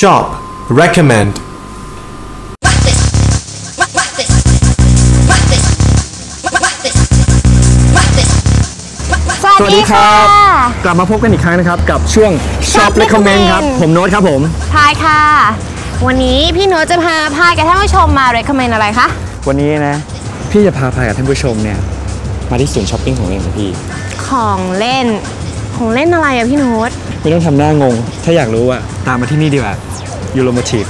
shop recommend Rock this. Rock, rock this. Rock this. Rock this. Rock this. Rock, rock สวัสดีครับค่ะกลับมาพบกันอีกครั้งนะครับ กับช่วง Shop Recommend ครับ ผมโน้ตครับผมพายค่ะ วันนี้พี่โน้ตจะพาพายกับท่านผู้ชมมา recommend อะไรคะ วันนี้นะ พี่จะพาพายกับท่านผู้ชมเนี่ย มาที่ศูนย์ช้อปปิ้งของเองนะพี่ ของเล่น ของเล่นอะไรอะพี่โน้ต ไม่ต้องทำหน้างง ถ้าอยากรู้อะตามมาที่นี่ดีกว่า Euromotive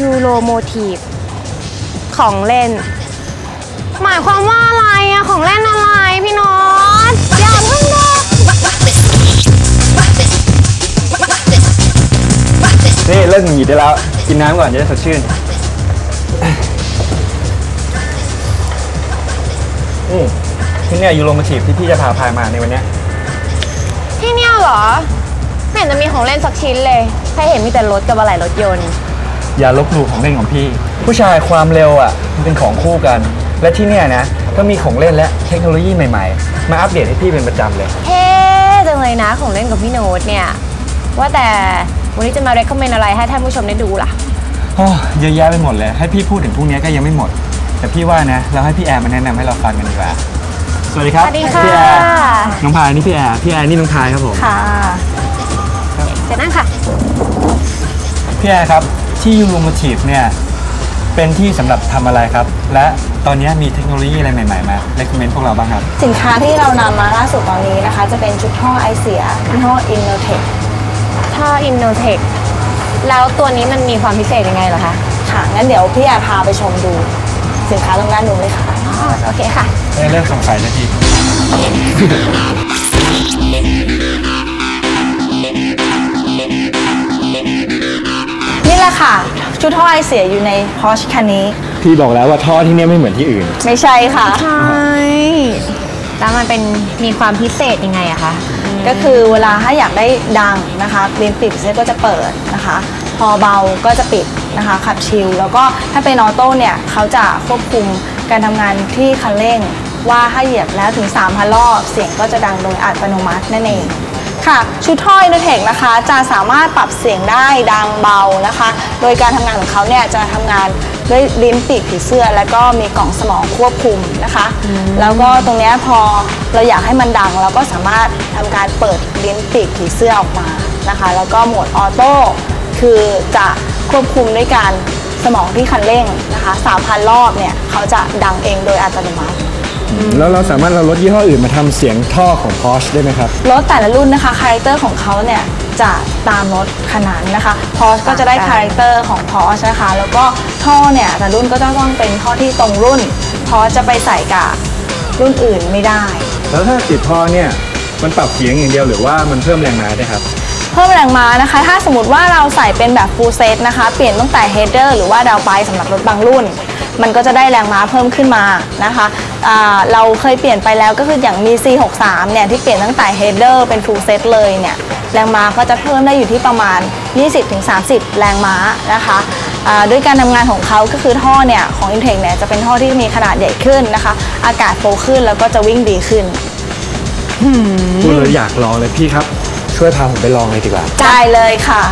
ยูโรโมทีฟของเล่น หมายความว่าอะไรอะของเล่นอะไรพี่โน้ตอย่าเพิ่งบอก rock this. Rock this. Rock this. Rock this. นี่เลิกหงุดหงิดได้แล้ว กินน้ำก่อนจะได้สดชื่นนี่ที่เนี่ย Euromotive ที่พี่จะพาพายมาในวันเนี้ยที่เนี่ยเหรอไม่เห็นจะมีของเล่นสักชิ้นเลยแค่เห็นมีแต่รถกับอะไรรถยนต์ อย่าลบหลู่ของเล่นของพี่ ผู้ชายความเร็วอะมันเป็นของคู่กัน และที่เนี่ยนะก็มีของเล่นและเทคโนโลยีใหม่ๆ มาอัปเดตให้พี่เป็นประจำเลย เท่จังเลยนะของเล่นกับพี่โน้ตเนี่ย ว่าแต่วันนี้จะมา recommend อะไรให้ท่านผู้ชมได้ดูล่ะ โอ้เยอะแยะไปหมดเลย ให้พี่พูดถึงพวกนี้ก็ยังไม่หมด แต่พี่ว่านะ เราให้พี่แอร์มาแนะนำให้เราฟังกันดีกว่า สวัสดีครับสวัสดีค่ะ พี่แอร์น้องพายนี่พี่แอร์พี่แอร์นี่น้องพายครับผม ค่ะ พี่แอร์ครับ ที่ Euromotive เนี่ย เป็นที่สำหรับทำอะไรครับ และตอนนี้มีเทคโนโลยีอะไรใหม่ๆมา recommend พวกเราบ้างครับ สินค้าที่เรานำมาล่าสุดตอนนี้นะคะ จะเป็นชุดท่อไอเสียยี่ห้อ Innotech ท่อ Innotech แล้วตัวนี้มันมีความพิเศษยังไงเหรอคะค่ะ งั้นเดี๋ยวพี่แอร์พาไปชมดู สินค้าตรงด้านนู้นเลยค่ะ อ๋อโอเคค่ะเอ้ยเริ่มสงสัยแล้วที แหละค่ะ ชุดท่อไอเสียอยู่ใน Porsche คันนี้ พี่บอกแล้วว่าท่อที่เนี่ยไม่เหมือนที่อื่น ไม่ใช่ค่ะ ใช่แล้วมันเป็นมีความพิเศษยังไงอะคะ ก็คือเวลาถ้าอยากได้ดังนะคะลิมปิดเนี่ยก็จะเปิดนะคะ พอเบาก็จะปิดนะคะขับชิลแล้วก็ถ้าเป็นออโต้เนี่ยเขาจะควบคุมการทำงานที่คันเร่งว่าถ้าเหยียบแล้วถึง 3,000 รอบ เสียงก็จะดังโดยอัตโนมัตินั่นเอง ค่ะ ชุดท่ออินเทคนะคะ จะสามารถปรับเสียงได้ดังเบานะคะ โดยการทำงานของเขาเนี่ยจะทำงานด้วยลิ้นปีกผีเสื้อ แล้วก็มีกล่องสมองควบคุมนะคะ แล้วก็ตรงเนี้ยพอเราอยากให้มันดัง เราก็สามารถทำการเปิดลิ้นปีกผีเสื้อออกมานะคะ แล้วก็โหมดออโต้คือจะควบคุมด้วยกล่องสมองที่คันเร่งนะคะ 3,000 รอบเนี่ยเขาจะดังเองโดยอัตโนมัติ แล้วเราสามารถเอารถยี่ห้ออื่นมาทำเสียงท่อของ Porsche ได้ไหมครับ รถแต่ละรุ่นนะคะ character ของเขาเนี่ยจะตามรถขนาดนะคะ Porsche ก็จะได้ character ของ Porsche นะคะ แล้วก็ท่อเนี่ยแต่ละรุ่นก็จะต้องเป็นท่อที่ตรงรุ่น Porsche จะไปใส่กับรุ่นอื่นไม่ได้ แล้วถ้าติดท่อเนี่ยมันปรับเสียงอย่างเดียวหรือว่ามันเพิ่มแรงม้าได้ครับเพิ่มแรงม้านะคะ ถ้าสมมติว่าเราใส่เป็นแบบ full set นะคะ เปลี่ยนตั้งแต่ header หรือว่าดาวไปสำหรับรถบางรุ่น มันก็จะได้แรงม้าเพิ่มขึ้นมานะคะอ่า เราเคยเปลี่ยนไปแล้วก็คืออย่างมี C63 เนี่ยที่เปลี่ยนตั้งแต่ header เป็น full set เลยเนี่ยแรงม้าก็จะเพิ่มได้อยู่ที่ประมาณ 20-30 แรงม้านะคะอ่าด้วยการทำงานของเขาก็คือท่อเนี่ยของ Intech เนี่ยจะเป็นท่อที่มีขนาดใหญ่ขึ้นนะคะ อากาศโฟขึ้นแล้วก็จะวิ่งดีขึ้นพูดเลยอยากลองเลยพี่ครับ ช่วยพาผมไปลองเลยดีกว่าได้เลยค่ะ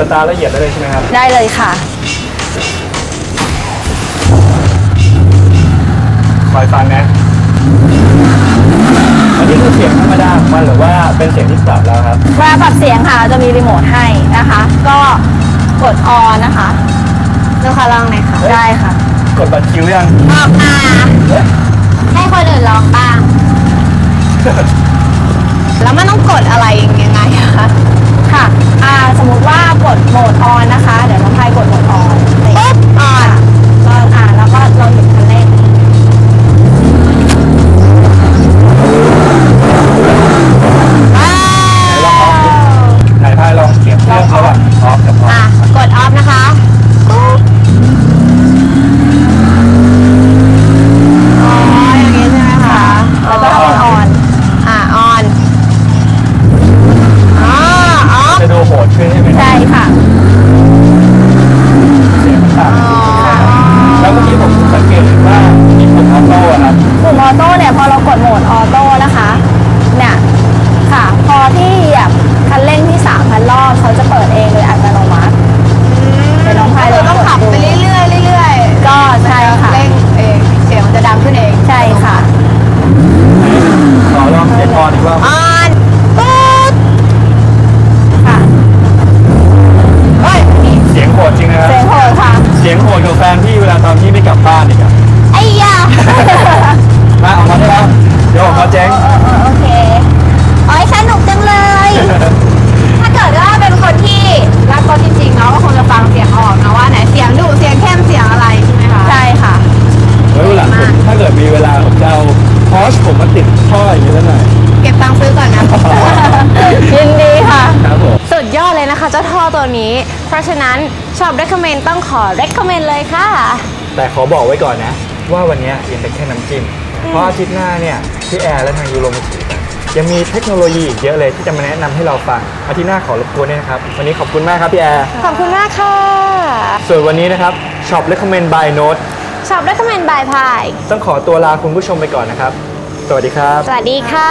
สตาร์ทละเอียดได้เลยใช่ไหมครับ ได้เลยค่ะ คอยฟังนะ อันนี้คือเสียงธรรมดาของมันหรือว่าเป็นเสียงที่ปรับแล้วครับ เวลาปรับเสียงค่ะเราจะมีรีโมทให้นะคะ ก็กดออนนะคะดูขอลองหน่อยค่ะ ได้ค่ะกดบัตรคิวยัง ออกมาให้คนอื่นลองบ้าง แล้วมันต้องกดอะไรยังไงอะคะ ค่ะ อ่า สมมุติว่าก ดโหมดออนนะคะ เพราะฉะนั้นชอบ recommend ต้องขอ recommend เลยค่ะ แต่ขอบอกไว้ก่อนนะ ว่าวันนี้ยังเป็นแค่น้ำจิ้ม เพราะอาทิตย์หน้าเนี่ยพี่แอร์และทางยูโรมาทียังมีเทคโนโลยีอีกเยอะเลยที่จะมาแนะนำให้เราฟังอาทิตย์หน้าขอรบกวนด้วยนะครับ วันนี้ขอบคุณมากครับพี่แอร์ขอบคุณมากค่ะส่วนวันนี้นะครับ Shop Recommend by Note ชอบ recommend by พายต้องขอตัวลาคุณผู้ชมไปก่อนนะครับ สวัสดีครับ สวัสดีค่ะ